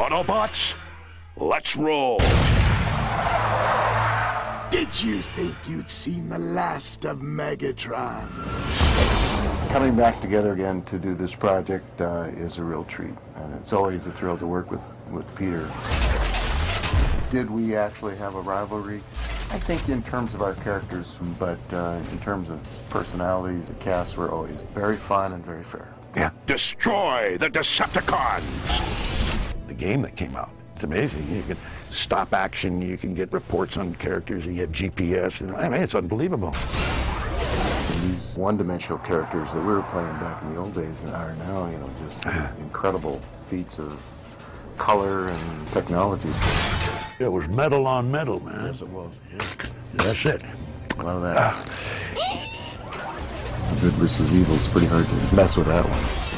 Autobots, let's roll. Did you think you'd seen the last of Megatron? Coming back together again to do this project uh, is a real treat, and it's always a thrill to work with, with Peter. Did we actually have a rivalry? I think in terms of our characters, but uh, in terms of personalities, the casts were always very fun and very fair. Yeah. Destroy the Decepticons. Game that came out, it's amazing. You can stop action, you can get reports on characters, you get GPS. And, I mean, it's unbelievable. These one-dimensional characters that we were playing back in the old days and are now, you know, just uh-huh. incredible feats of color and technology. It was metal on metal, man. Yes, it was. That's it. A lot of that. Ah. Good versus evil is pretty hard to mess with that one.